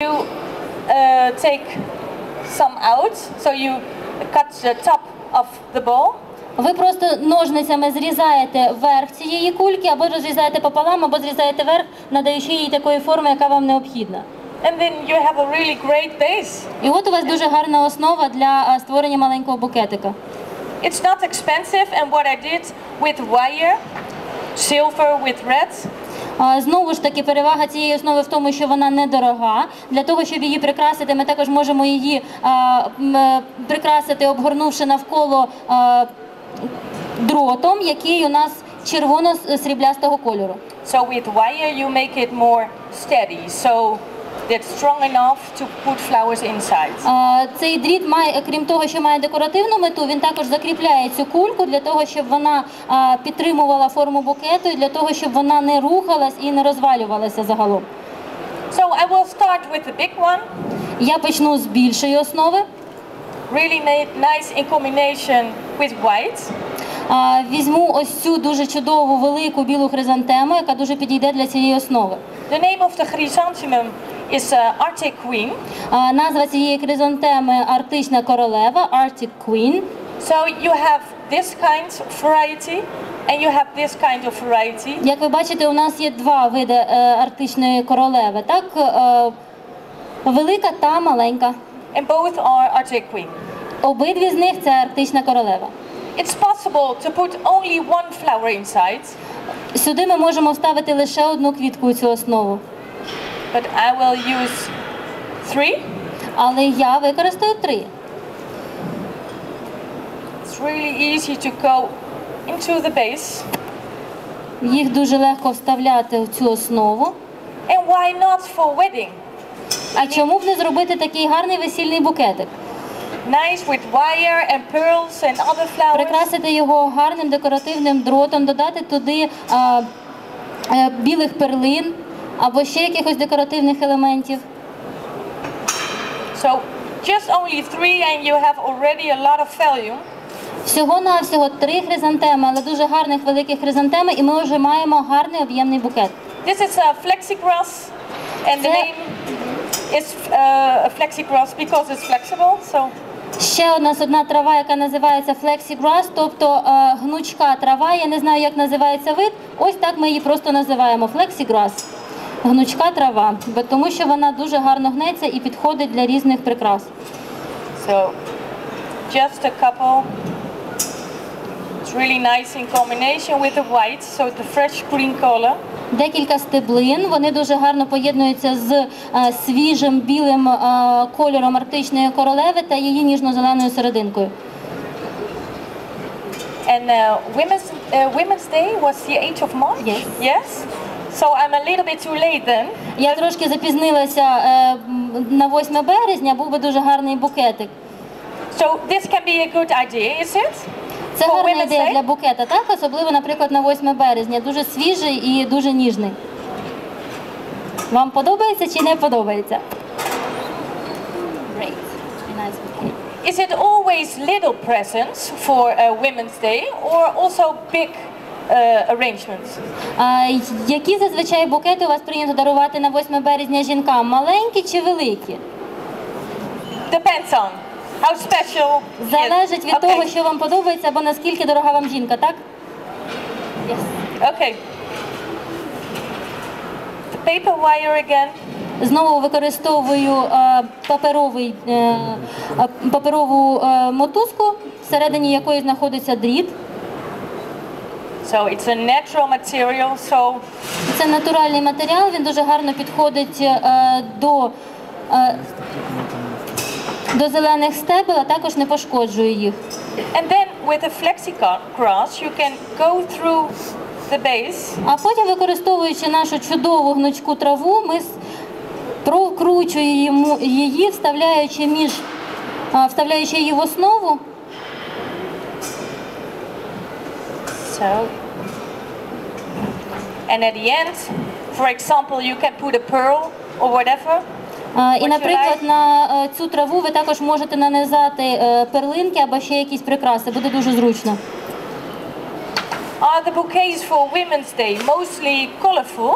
You uh, take some out, so you cut the top of the ball, Ви просто ножницями зрізаєте верх цієї кульки, або розрізаєте пополам, або зрізаєте верх, надаючи їй такої форми, яка вам необхідна. and then you have a really great base. І от у вас дуже гарна основа для створення маленького букетика. It's not expensive, and what I did with wire, silver with red, Знову ж таки, перевага цієї основи в тому, що вона недорога. Для того, щоб її прикрасити, ми також можемо її е, прикрасити, обгорнувши навколо дротом, який у нас червоно-сріблястого кольору. So with wire you make it more steady, so it's strong enough to put flowers inside. А, Цей дріт має, крім того, що має декоративну мету, він також закріпляє цю кульку для того, щоб вона а, підтримувала форму букету і для того, щоб вона не рухалась і не розвалювалася загалом. So I will start with the big one, Я почну з більшої основи. really nice in combination with white. А, Візьму ось цю дуже чудову велику білу хризантему, яка дуже підійде для цієї основи. The name of the chrysanthemum is uh, Arctic Queen. Назва цієї хризантеми Арктична королева Arctic Queen. So you have this kind of variety and you have this kind of variety. Як ви бачите, у нас є два види е, арктичної королеви. Так, е, велика та маленька. And both are Arctic Queen. Обидві з них це арктична королева. It's possible to put only one flower inside, Сюди ми можемо вставити лише одну квітку у цю основу. But I will use three. Але я використаю три. It's really easy to go into the base. Їх дуже легко вставляти в цю основу. And why not for wedding? А чому б не зробити такий гарний весільний букетик? Nice with wire and pearls and other flowers. Прикрасити його гарним декоративним дротом, додати туди а, е, білих перлин або ще якихось декоративних елементів. So just only three and you have already a lot of value. Всього навсього три хризантеми, але дуже гарних великих хризантеми, і ми вже маємо гарний об'ємний букет. This is a flexigrass and the name is uh, a flexigrass because it's flexible. So Ще у нас одна трава, яка називається Flexigras, тобто е, гнучка трава. Я не знаю, як називається вид. Ось так ми її просто називаємо Flexigras. Гнучка трава, тому що вона дуже гарно гнеться і підходить для різних прикрас. So just a couple. It's really nice in combination with the white, so the fresh green color. Декілька стеблин. Вони дуже гарно поєднуються з е, свіжим білим е, кольором арктичної королеви та її ніжно-зеленою серединкою. And uh, Women's uh, Women's Day was the 8th of March. Yes. Yes. So I'm a little bit too late then. Я трошки запізнилася е, на 8 березня, був би дуже гарний букетик. So this can be a good idea, is it? Це For гарна Women's ідея Day? для букета, так? Особливо, наприклад, на 8 березня. Дуже свіжий і дуже ніжний. Вам подобається чи не подобається? Great. Nice bouquet. Is it always little presents for uh, Women's Day or also big arrangements? А які зазвичай букети у вас прийнято дарувати на 8 березня жінкам? Маленькі чи великі? Depends on how special. Залежить від того, що вам подобається або наскільки дорога вам жінка, так? Okay. The paper wire again. Знову використовую е, паперовий, е, е, паперову е, мотузку, всередині якої знаходиться дріт. So it's a natural material, so Це натуральний матеріал, він дуже гарно підходить е, до, е, до зелених стебел, а також не пошкоджує їх. and then with the flexigrass you can go through the base А потім, використовуючи нашу чудову гнучку траву, ми с- прокручуємо її, вставляючи між вставляючи її в основу. So, and at the end, for example, you can put a pearl or whatever. І, наприклад, на е, цю траву ви також можете нанизати е, перлинки або ще якісь прикраси. Буде дуже зручно. Are the bouquets for Women's Day mostly colorful?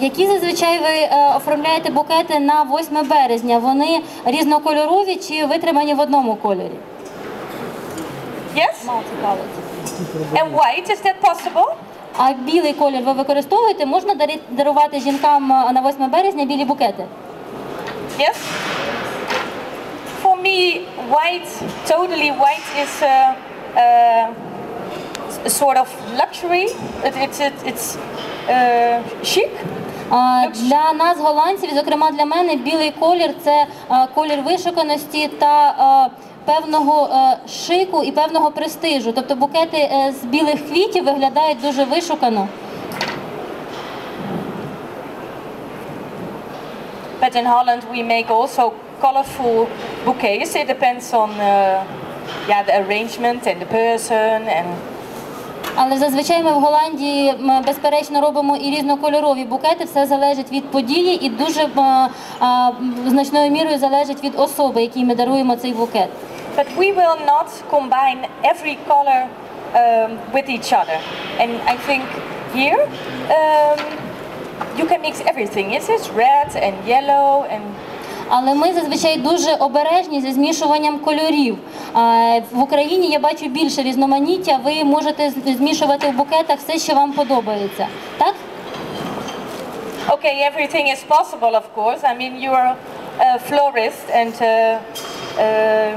Які зазвичай ви е, оформляєте букети на 8 березня? Вони різнокольорові чи витримані в одному кольорі? Yes? And white, is that possible? А білий колір ви використовуєте? Можна дарувати жінкам е, на 8 березня білі букети? Yes? For me, white, totally white is uh, uh, a sort of luxury. It, it's it, it's uh, chic. Для нас, голландців, зокрема для мене, білий колір це колір вишуканості та певного шику і певного престижу. Тобто букети е, з білих квітів виглядають дуже вишукано. But in Holland, we make also colorful bouquets. It depends on uh, yeah the arrangement and the person and Але зазвичай ми в Голландії безперечно робимо і різнокольорові букети. Все залежить від події і дуже а, значною мірою залежить від особи, якій ми даруємо цей букет. But we will not combine every color um, with each other. And I think here um, you can mix everything. It is red and yellow and Але ми зазвичай дуже обережні зі змішуванням кольорів. В Україні я бачу більше різноманіття. Ви можете змішувати в букетах все, що вам подобається. Так? okay, everything is possible, of course. I mean, you're a florist and uh, uh,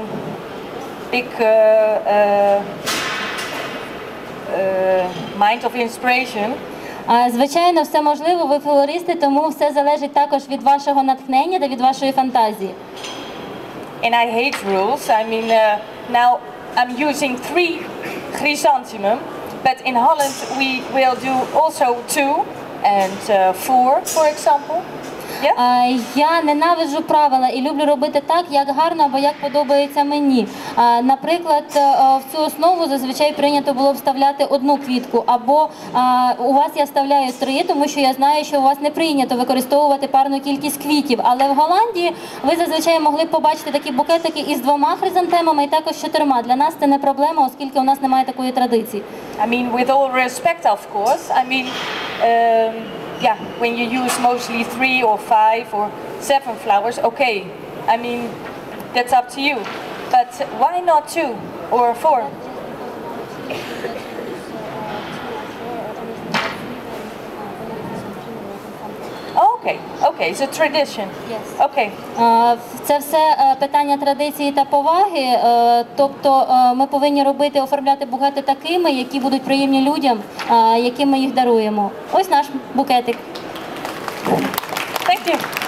big uh, uh, uh, mind of inspiration. Звичайно, все можливо. Ви флористи, тому все залежить також від вашого натхнення та від вашої фантазії. And I hate rules. I mean, uh, now I'm using three chrysanthemum, but in Holland we will do also two and uh, four, for example. А, Я ненавиджу правила і люблю робити так, як гарно або як подобається мені. А, Наприклад, е, в цю основу зазвичай прийнято було вставляти одну квітку, або а, у вас я вставляю три, тому що я знаю, що у вас не прийнято використовувати парну кількість квітів. Але в Голландії ви зазвичай могли б побачити такі букетики із двома хризантемами і також чотирма. Для нас це не проблема, оскільки у нас немає такої традиції. I mean, with all respect, of course. I mean, um, yeah, when you use mostly three or five or seven flowers, okay. I mean, that's up to you. But why not two or four? Okay, окей, це tradition. Yes. Е, Це все е, питання традиції та поваги. Е, Тобто е, ми повинні робити, оформляти букети такими, які будуть приємні людям, е, яким ми їх даруємо. Ось наш букетик. Thank you.